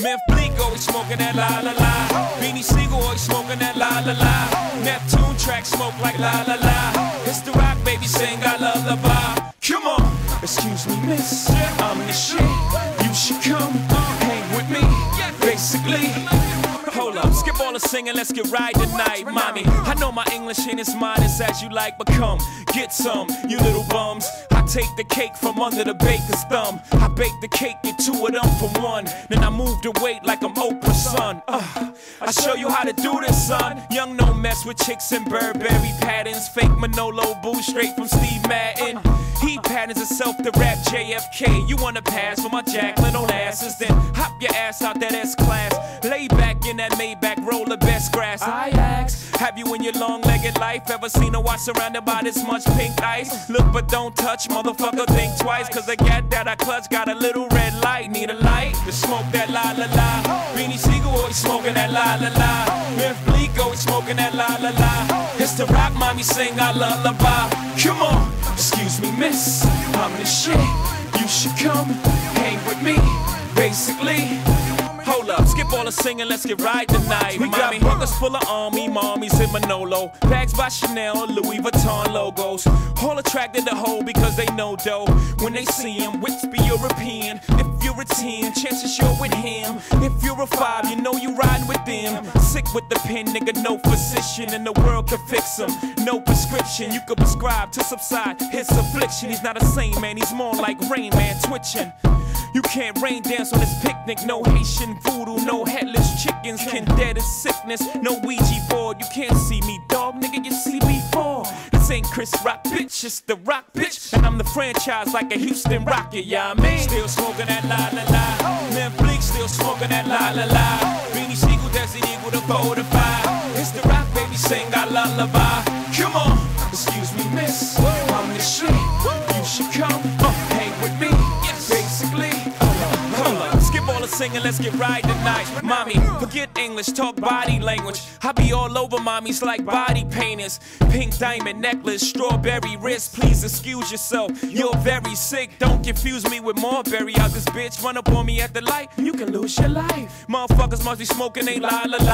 Memph Bleek always smoking that la la la. Beanie Sigel always smoking that la la la. Neptune track smoke like la la la. It's the Roc baby sing I lullaby. Come on, excuse me miss, I'm the shit. You should come hang with me. Basically. Hold up, skip all the singing, let's get right tonight, mommy. I know my English ain't as modest as you like, but come, get some, you little bums. Take the cake from under the baker's thumb. I bake the cake, get two of them for one. Then I move the weight like I'm Oprah's son. Uh, I show you how to do this, son. Young no mess with chicks and Burberry patterns. Fake Manolo boo straight from Steve Madden. He patterns himself to rap JFK. You wanna pass for my Jacqueline Onassis? Then hop your ass out that S class. Lay back in that Maybach, roll the best grass. I ask, have you in your long legged life ever seen a watch surrounded by this much pink ice? Look but don't touch, motherfucker, think twice. Cause the gat that I clutch got a little red light. Need a light to smoke that la la la. Beanie Sigel always oh, smoking that la la la. Memph Bleek always smoking that la la la. It's the Roc mommy sing I lullaby. Come on, excuse me, miss. I'm the shit. You should come hang with me. Basically. Hold up, skip all the singing, let's get right tonight. We mommy. got buckets full of army, mommies in Manolo. Bags by Chanel, Louis Vuitton logos. All attracted to Hov because they know dough. When they see him, which be European. If you're a 10, chances you're with him. If you're a 5, you know you riding with them. Sick with the pen, nigga, no physician in the world can fix him. No prescription, you could prescribe to subside his affliction. He's not a saint, man, he's more like Rain Man twitching. You can't rain dance on this picnic. No Haitian voodoo, no headless chickens. Can dead as sickness. No Ouija board. You can't see me, dog. Nigga, you see me fall. This ain't Chris Rock, bitch. It's the Roc, bitch. And I'm the franchise like a Houston Rocket, yeah, I mean. Still smoking that la la la. Man, Bleek still smoking that la la la. Beanie Sigel, Desert Eagle, the 4 to 5. It's the Roc, baby, sing our lullaby. Come on, singing, let's get right tonight. Mommy, forget English, talk body language. I be all over mommies like body painters. Pink diamond necklace, strawberry wrist. Please excuse yourself, you're very sick. Don't confuse me with Marbury out this bitch. Run up on me at the light, you can lose your life. Motherfuckers must be smoking, they la la la.